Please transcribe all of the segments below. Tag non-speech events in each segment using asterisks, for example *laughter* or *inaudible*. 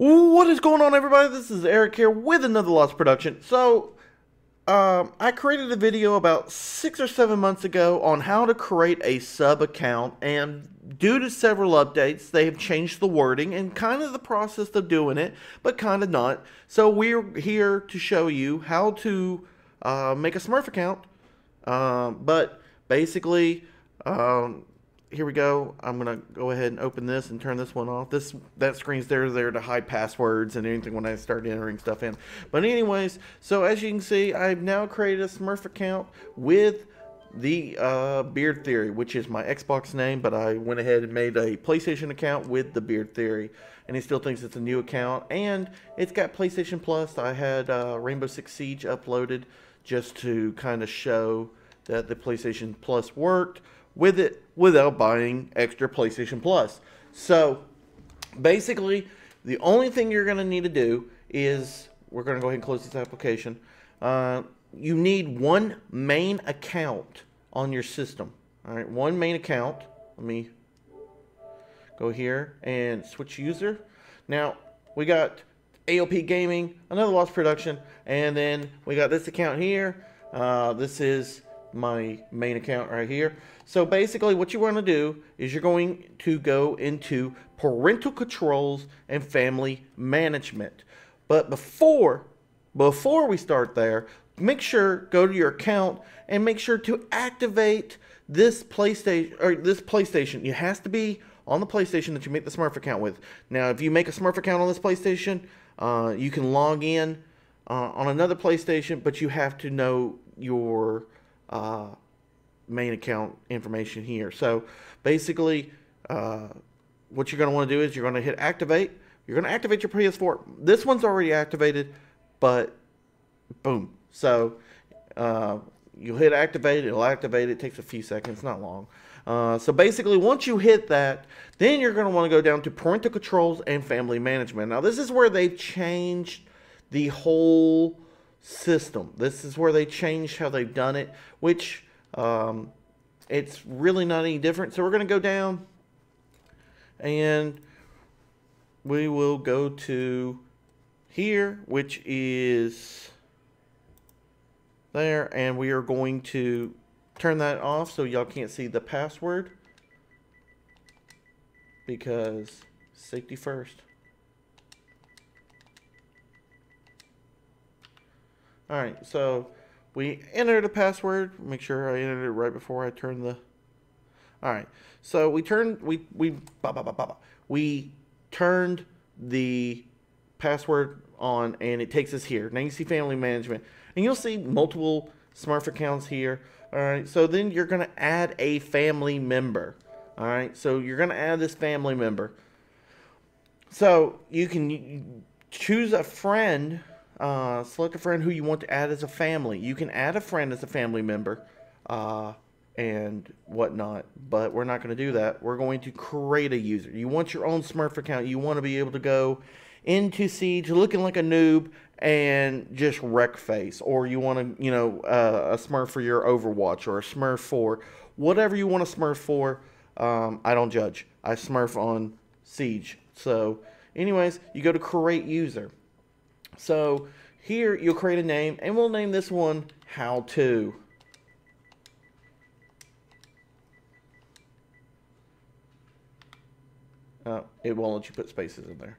What is going on, everybody? This is Eric here with another Lost Production. So, um, I created a video about six or seven months ago on how to create a sub account, and due to several updates, they have changed the wording and kind of the process of doing it, but kind of not. So, we're here to show you how to uh, make a Smurf account, um, but basically, um, here we go. I'm gonna go ahead and open this and turn this one off. This that screen's there there to hide passwords and anything when I start entering stuff in. But anyways, so as you can see, I've now created a Smurf account with the uh, Beard Theory, which is my Xbox name, but I went ahead and made a PlayStation account with the Beard Theory, and he still thinks it's a new account, and it's got PlayStation Plus. I had uh, Rainbow Six Siege uploaded just to kind of show that the PlayStation Plus worked with it without buying extra PlayStation Plus. So basically, the only thing you're going to need to do is we're going to go ahead and close this application. Uh, you need one main account on your system. All right, one main account. Let me go here and switch user. Now, we got AOP Gaming, another Lost Production, and then we got this account here. Uh, this is my main account right here. So basically what you want to do is you're going to go into parental controls and family management. But before before we start there, make sure go to your account and make sure to activate this PlayStation or this PlayStation. It has to be on the PlayStation that you make the Smurf account with. Now, if you make a Smurf account on this PlayStation, uh, you can log in uh, on another PlayStation, but you have to know your uh, main account information here. So basically, uh, what you're going to want to do is you're going to hit activate. You're going to activate your PS4. This one's already activated, but boom. So uh, you hit activate. It'll activate. It takes a few seconds, not long. Uh, so basically, once you hit that, then you're going to want to go down to parental controls and family management. Now, this is where they've changed the whole system. This is where they changed how they've done it, which um, it's really not any different. So we're going to go down and we will go to here, which is there, and we are going to turn that off so y'all can't see the password because safety first. All right, so we enter the password. Make sure I entered it right before I turn the. All right, so we turned we we bah, bah, bah, we turned the password on, and it takes us here. Now you see family management, and you'll see multiple Smurf accounts here. All right, so then you're gonna add a family member. All right, so you're gonna add this family member. So you can choose a friend uh, select a friend who you want to add as a family. You can add a friend as a family member uh, and whatnot, but we're not going to do that. We're going to create a user. You want your own Smurf account. You want to be able to go into Siege looking like a noob and just wreck face, or you want to, you know, uh, a Smurf for your Overwatch or a Smurf for whatever you want a Smurf for. Um, I don't judge. I Smurf on Siege. So, anyways, you go to create user. So here you'll create a name and we'll name this one how to. Uh, it won't let you put spaces in there.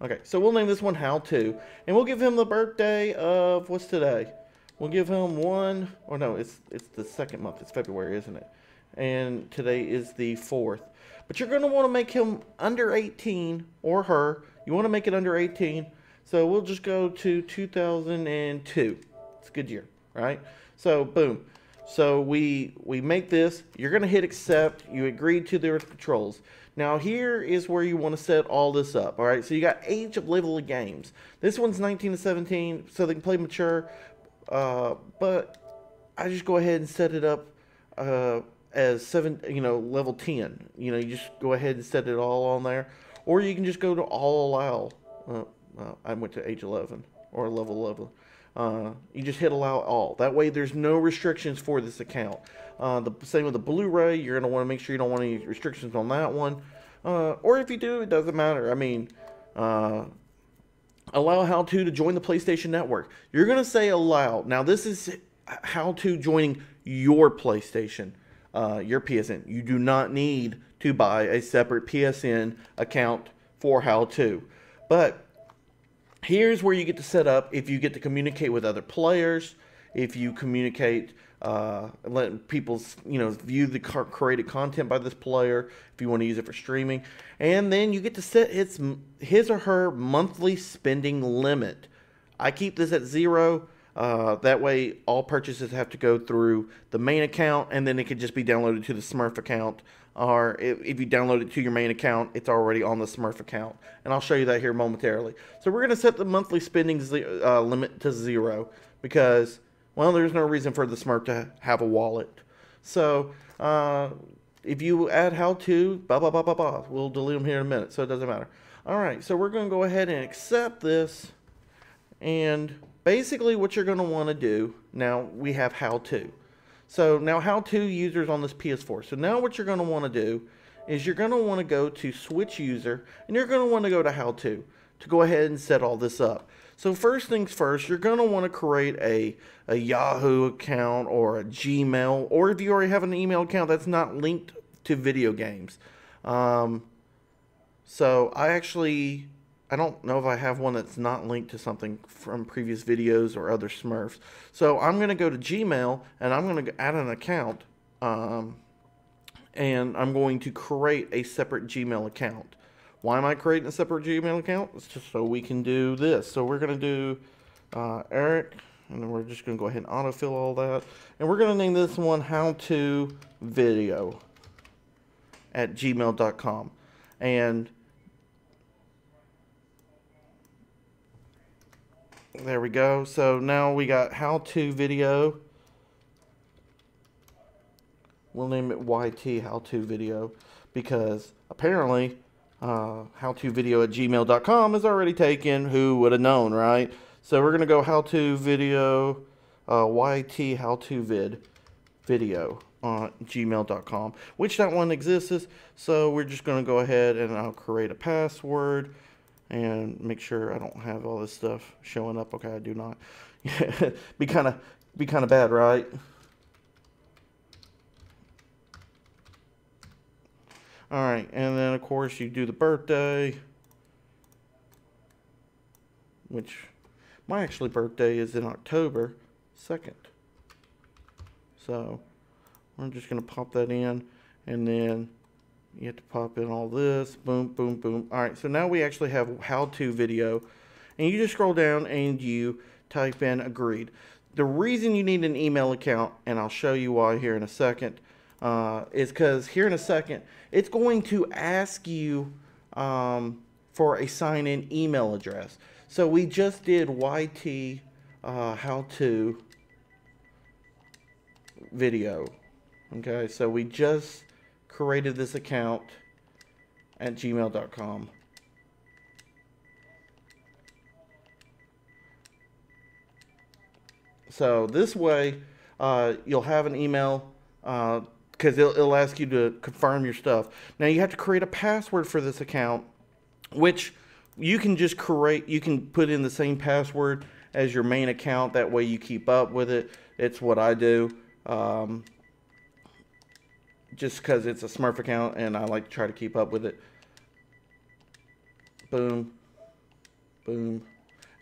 Okay, so we'll name this one How To, and we'll give him the birthday of what's today? We'll give him one, or no, it's it's the second month. It's February, isn't it? And today is the fourth. But you're going to want to make him under 18 or her. You want to make it under 18 so we'll just go to 2002. It's a good year, right? So boom. So we we make this. You're gonna hit accept. You agreed to the controls. Now here is where you want to set all this up. All right. So you got age of level of games. This one's 19 to 17, so they can play mature. Uh, but I just go ahead and set it up uh, as seven. You know, level 10. You know, you just go ahead and set it all on there, or you can just go to all allow. Uh, uh, I went to age 11 or level 11. Uh, you just hit allow all. That way, there's no restrictions for this account. Uh, the same with the Blu-ray. You're gonna want to make sure you don't want any restrictions on that one. Uh, or if you do, it doesn't matter. I mean, uh, allow how to to join the PlayStation Network. You're going to say allow. Now, this is how to joining your PlayStation, uh, your PSN. You do not need to buy a separate PSN account for how to. But here's where you get to set up if you get to communicate with other players, if you communicate uh, letting people you know view the created content by this player if you want to use it for streaming. And then you get to set its his or her monthly spending limit. I keep this at zero uh, that way all purchases have to go through the main account and then it can just be downloaded to the smurf account or if, if you download it to your main account it's already on the smurf account and i'll show you that here momentarily so we're going to set the monthly spending uh, limit to zero because well, there's no reason for the Smurf to have a wallet. So, uh, if you add how to, blah, blah, blah, blah, blah, we'll delete them here in a minute, so it doesn't matter. All right, so we're going to go ahead and accept this. And basically what you're going to want to do, now we have how to. So now how to users on this PS4. So now what you're going to want to do is you're going to want to go to switch user and you're going to want to go to how to to go ahead and set all this up. So first things first, you're going to want to create a, a Yahoo account or a Gmail, or if you already have an email account that's not linked to video games. Um, so I actually, I don't know if I have one that's not linked to something from previous videos or other Smurfs. So I'm going to go to Gmail and I'm going to add an account. Um, and I'm going to create a separate Gmail account. Why am I creating a separate Gmail account? It's just so we can do this. So we're going to do uh, Eric, and then we're just going to go ahead and autofill all that. And we're going to name this one How To Video at gmail.com. And there we go. So now we got How To Video. We'll name it YT How To Video because apparently uh, video at gmail.com is already taken. Who would have known, right? So we're going to go how to video, uh, YT how to vid video on gmail.com, which that one exists. So we're just going to go ahead and I'll create a password and make sure I don't have all this stuff showing up. Okay, I do not. *laughs* be kind of be kind of bad, right? All right, and then of course you do the birthday, which my actually birthday is in October 2nd. So I'm just gonna pop that in and then you have to pop in all this, boom, boom, boom. All right, so now we actually have how-to video and you just scroll down and you type in agreed. The reason you need an email account, and I'll show you why here in a second, uh, is because here in a second, it's going to ask you um, for a sign in email address. So we just did YT uh, how to video. Okay, so we just created this account at gmail.com. So this way, uh, you'll have an email uh, because it'll, it'll ask you to confirm your stuff. Now you have to create a password for this account, which you can just create. You can put in the same password as your main account. That way you keep up with it. It's what I do. Um, just because it's a Smurf account and I like to try to keep up with it. Boom. Boom.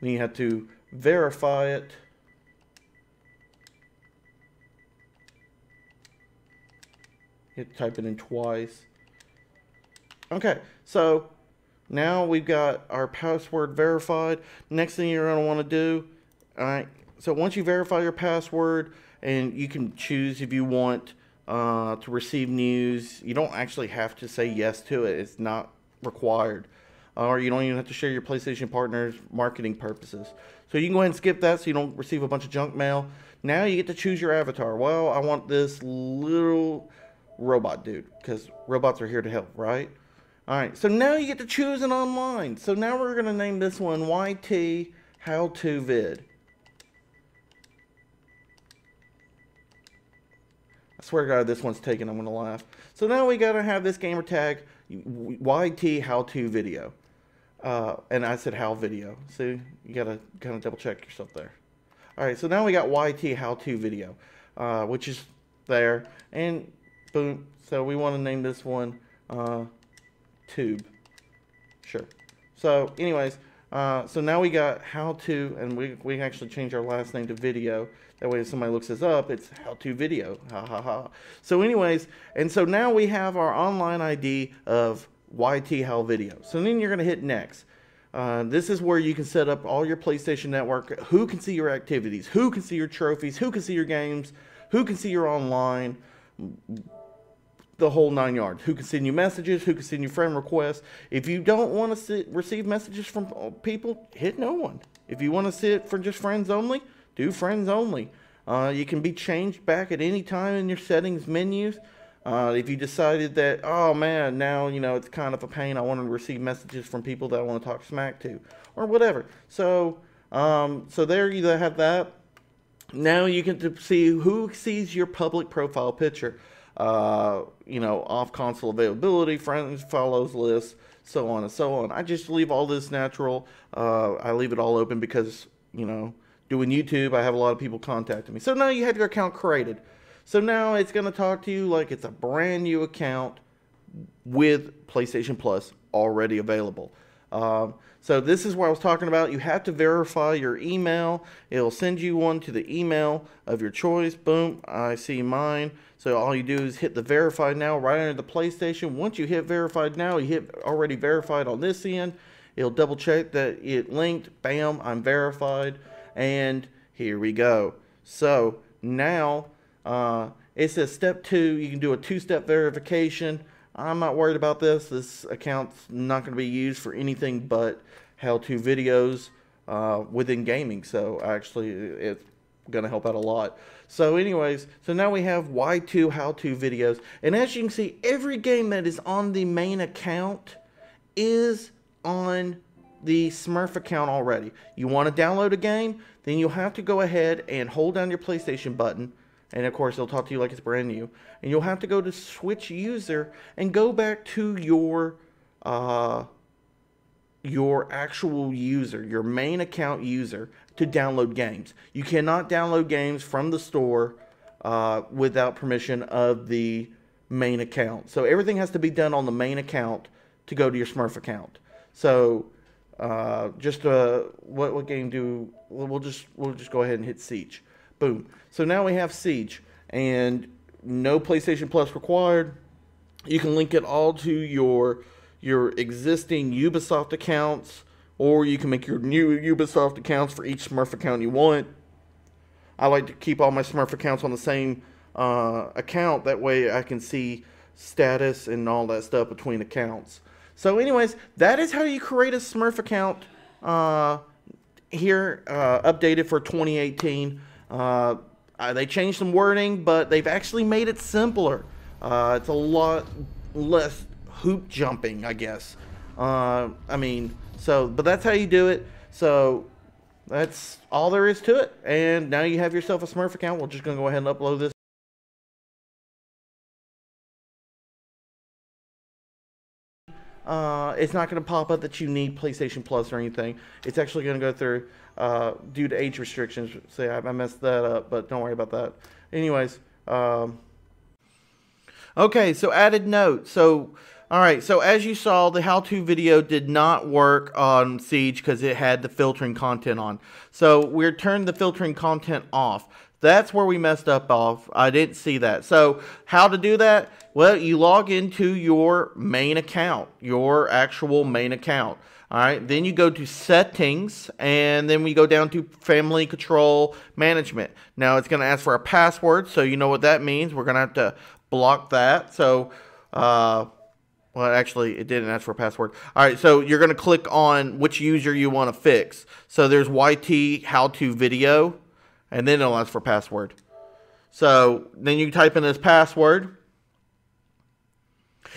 Then you have to verify it. You have to type it in twice. Okay, so now we've got our password verified. Next thing you're going to want to do, all right, so once you verify your password, and you can choose if you want uh, to receive news, you don't actually have to say yes to it. It's not required. Or you don't even have to share your PlayStation partners marketing purposes. So you can go ahead and skip that so you don't receive a bunch of junk mail. Now you get to choose your avatar. Well, I want this little robot dude because robots are here to help, right? All right, so now you get to choose an online. So now we're going to name this one YT How To Vid. I swear to God, this one's taken. I'm to laugh. So now we got to have this gamer tag YT How To Video. Uh, and I said how video. See, you gotta kind of double check yourself there. All right, so now we got YT how to video, uh, which is there, and boom. So we want to name this one uh, tube. Sure. So, anyways, uh, so now we got how to, and we, we actually change our last name to video. That way if somebody looks us up, it's how to video. Ha ha ha. So anyways, and so now we have our online ID of YT How Video. So then you're going to hit next. Uh, this is where you can set up all your PlayStation Network. Who can see your activities? Who can see your trophies? Who can see your games? Who can see your online? The whole nine yards. Who can send you messages? Who can send you friend requests? If you don't want to sit, receive messages from people, hit no one. If you want to sit for just friends only, do friends only. Uh, you can be changed back at any time in your settings menus. Uh, if you decided that, oh man, now you know it's kind of a pain, I want to receive messages from people that I want to talk smack to, or whatever. So, um, so there you have that. Now you can see who sees your public profile picture uh, you know, off console availability, friends, follows lists, so on and so on. I just leave all this natural. Uh, I leave it all open because, you know, doing YouTube, I have a lot of people contacting me. So now you have your account created. So now it's going to talk to you like it's a brand new account with PlayStation Plus already available. Um, so this is what I was talking about. You have to verify your email. It'll send you one to the email of your choice. Boom, I see mine. So all you do is hit the verify now right under the PlayStation. Once you hit verified now, you hit already verified on this end. It'll double check that it linked. Bam, I'm verified. And here we go. So now uh, it says step two. You can do a two-step verification. I'm not worried about this. This account's not going to be used for anything but how-to videos uh, within gaming. So actually, it's going to help out a lot. So anyways, so now we have YT how-to videos. And as you can see, every game that is on the main account is on the Smurf account already. You want to download a game, then you'll have to go ahead and hold down your PlayStation button and of course, it'll talk to you like it's brand new. And you'll have to go to switch user and go back to your uh, your actual user, your main account user, to download games. You cannot download games from the store uh, without permission of the main account. So everything has to be done on the main account to go to your Smurf account. So uh, just uh, what what game do we'll just we'll just go ahead and hit Siege. Boom. So now we have Siege, and no PlayStation Plus required. You can link it all to your your existing Ubisoft accounts, or you can make your new Ubisoft accounts for each Smurf account you want. I like to keep all my Smurf accounts on the same uh, account. That way I can see status and all that stuff between accounts. So, anyways, that is how you create a Smurf account uh, here, uh, updated for 2018. Uh, they changed some wording, but they've actually made it simpler. Uh, it's a lot less hoop jumping, I guess. Uh, I mean, so, but that's how you do it. So that's all there is to it. And now you have yourself a Smurf account. We're just going to go ahead and upload this. Uh, it's not going to pop up that you need PlayStation Plus or anything. It's actually going to go through uh, due to age restrictions. Say I, I, messed that up, but don't worry about that. Anyways, um, okay. So added note. So all right. So as you saw, the how-to video did not work on Siege because it had the filtering content on. So we're turned the filtering content off. That's where we messed up off. I didn't see that. So how to do that? Well, you log into your main account, your actual main account. All right, then you go to settings and then we go down to family control management. Now it's going to ask for a password, so you know what that means. We're going to have to block that. So, uh, well, actually, it didn't ask for a password. All right, so you're going to click on which user you want to fix. So there's YT how to video and then it'll ask for password. So then you type in this password.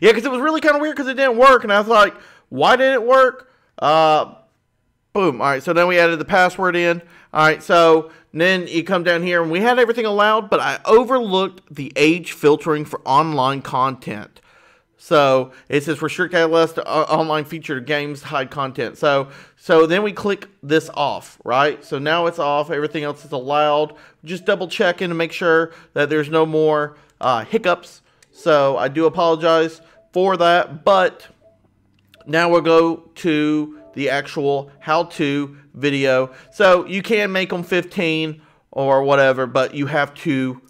Yeah, because it was really kind of weird because it didn't work, and I was like, why didn't it work? Uh, boom. All right, so then we added the password in. All right, so then you come down here, and we had everything allowed, but I overlooked the age filtering for online content. So it says restrict ALS to uh, online featured games hide content. So so then we click this off, right? So now it's off. Everything else is allowed. Just double checking to make sure that there's no more uh, hiccups. So I do apologize for that, but now we'll go to the actual how-to video. So you can make them 15 or whatever, but you have to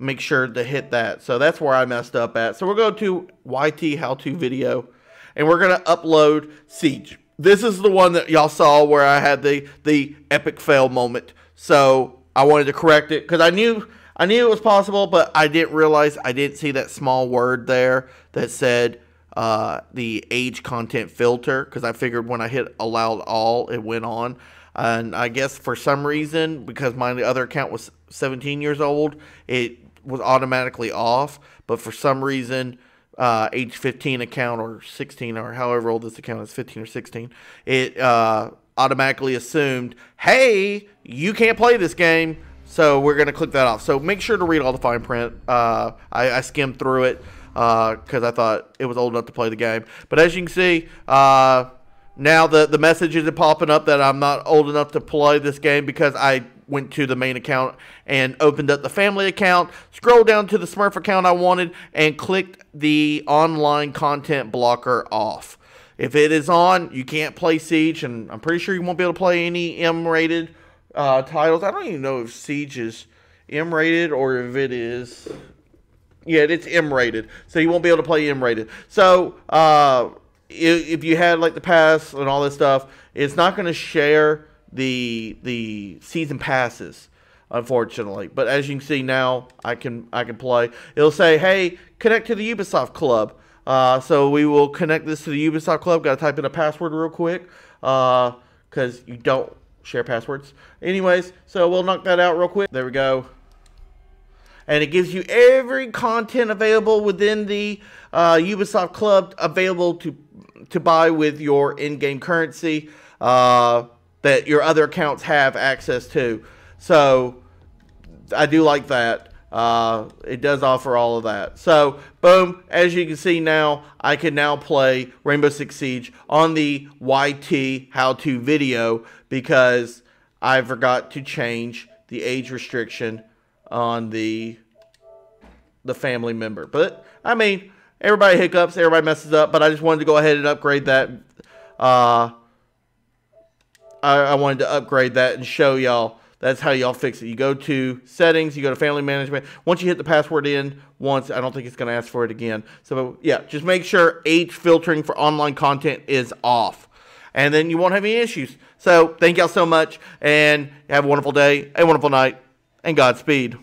make sure to hit that. So that's where I messed up at. So we'll go to YT how to video and we're going to upload Siege. This is the one that y'all saw where I had the, the epic fail moment. So I wanted to correct it because I knew I knew it was possible, but I didn't realize I didn't see that small word there that said uh, the age content filter because I figured when I hit allowed all, it went on. And I guess for some reason, because my other account was 17 years old, it was automatically off, but for some reason, uh, age 15 account or 16 or however old this account is, 15 or 16, it uh, automatically assumed, hey, you can't play this game. So we're going to click that off. So make sure to read all the fine print. Uh, I, I, skimmed through it because uh, I thought it was old enough to play the game. But as you can see, uh, now the, the message is popping up that I'm not old enough to play this game because I went to the main account and opened up the family account, scrolled down to the Smurf account I wanted, and clicked the online content blocker off. If it is on, you can't play Siege, and I'm pretty sure you won't be able to play any M-rated uh, titles. I don't even know if Siege is M-rated or if it is... Yeah, it's M-rated, so you won't be able to play M-rated. So, uh, if you had like the pass and all this stuff, it's not going to share the the season passes unfortunately. But as you can see now i can i can play. It'll say hey connect to the ubisoft club. Uh, so we will connect this to the ubisoft club. Got to type in a password real quick because uh, you don't share passwords. Anyways so we'll knock that out real quick. There we go. And it gives you every content available within the uh, ubisoft club available to to buy with your in-game currency. Uh, that your other accounts have access to. So I do like that. Uh, it does offer all of that. So, boom, as you can see now, I can now play Rainbow Six Siege on the YT how-to video because I forgot to change the age restriction on the the family member. But, I mean, everybody hiccups, everybody messes up, but I just wanted to go ahead and upgrade that uh, I, I wanted to upgrade that and show y'all that's how y'all fix it. You go to settings, you go to family management. Once you hit the password in once, I don't think it's going to ask for it again. So yeah, just make sure age filtering for online content is off. And then you won't have any issues. So thank y'all so much and have a wonderful day, a wonderful night, and Godspeed.